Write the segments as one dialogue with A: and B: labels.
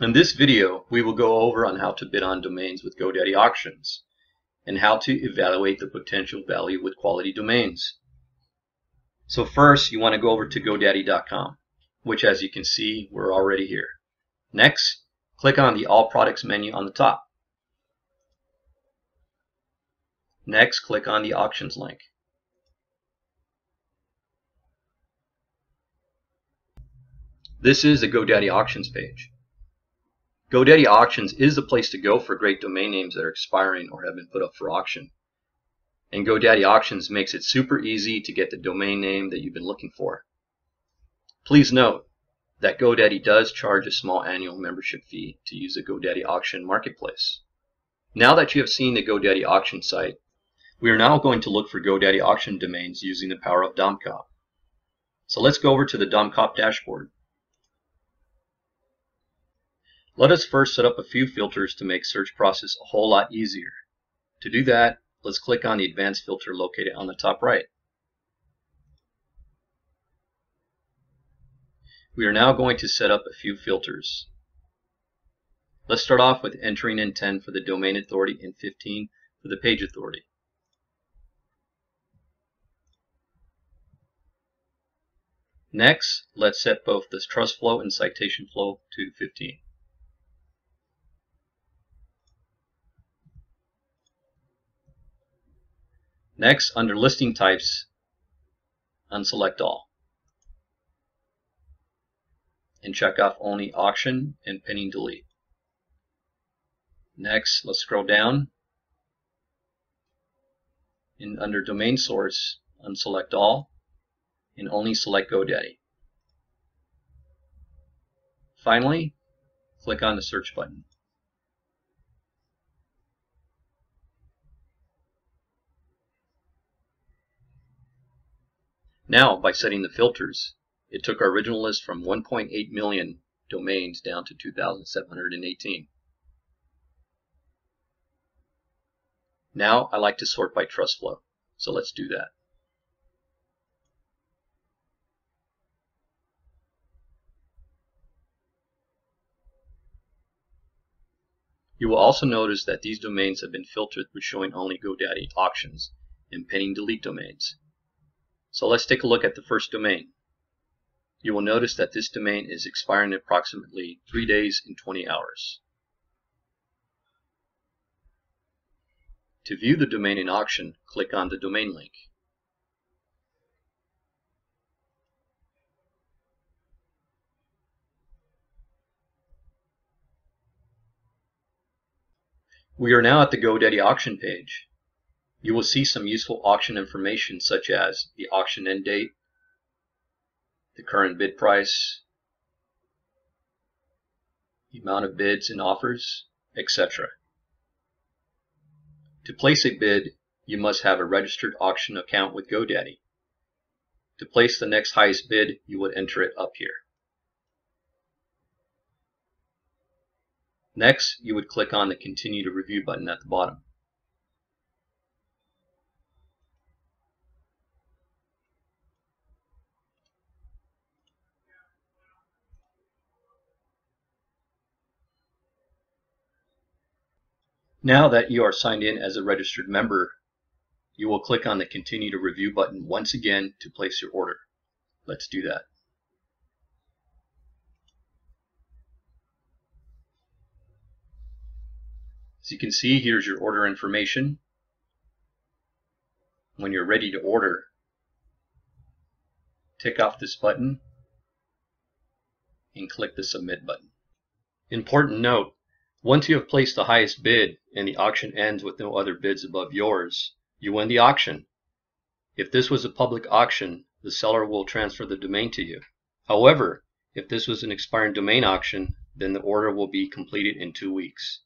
A: In this video, we will go over on how to bid on domains with GoDaddy Auctions and how to evaluate the potential value with quality domains. So first, you want to go over to GoDaddy.com, which as you can see, we're already here. Next, click on the All Products menu on the top. Next, click on the Auctions link. This is the GoDaddy Auctions page. GoDaddy Auctions is the place to go for great domain names that are expiring or have been put up for auction. And GoDaddy Auctions makes it super easy to get the domain name that you've been looking for. Please note that GoDaddy does charge a small annual membership fee to use the GoDaddy Auction Marketplace. Now that you have seen the GoDaddy Auction site, we are now going to look for GoDaddy Auction domains using the power of DomCop. So let's go over to the DomCop dashboard. Let us first set up a few filters to make search process a whole lot easier. To do that, let's click on the advanced filter located on the top right. We are now going to set up a few filters. Let's start off with entering in 10 for the domain authority and 15 for the page authority. Next, let's set both the trust flow and citation flow to 15. Next, under listing types, unselect all. And check off only auction and pending delete. Next, let's scroll down. And under domain source, unselect all and only select GoDaddy. Finally, click on the search button. Now, by setting the filters, it took our original list from 1.8 million domains down to 2,718. Now I like to sort by trust flow, so let's do that. You will also notice that these domains have been filtered with showing only GoDaddy auctions and pending delete domains. So let's take a look at the first domain. You will notice that this domain is expiring in approximately 3 days and 20 hours. To view the domain in auction, click on the domain link. We are now at the GoDaddy auction page. You will see some useful auction information such as the auction end date, the current bid price, the amount of bids and offers, etc. To place a bid, you must have a registered auction account with GoDaddy. To place the next highest bid, you would enter it up here. Next, you would click on the Continue to Review button at the bottom. Now that you are signed in as a registered member, you will click on the Continue to Review button once again to place your order. Let's do that. As you can see, here's your order information. When you're ready to order, tick off this button and click the Submit button. Important note, once you have placed the highest bid and the auction ends with no other bids above yours, you win the auction. If this was a public auction, the seller will transfer the domain to you. However, if this was an expiring domain auction, then the order will be completed in two weeks.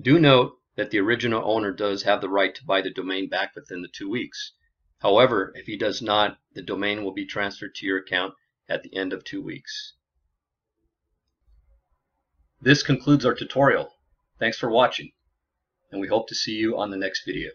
A: Do note that the original owner does have the right to buy the domain back within the two weeks. However, if he does not, the domain will be transferred to your account at the end of two weeks. This concludes our tutorial. Thanks for watching, and we hope to see you on the next video.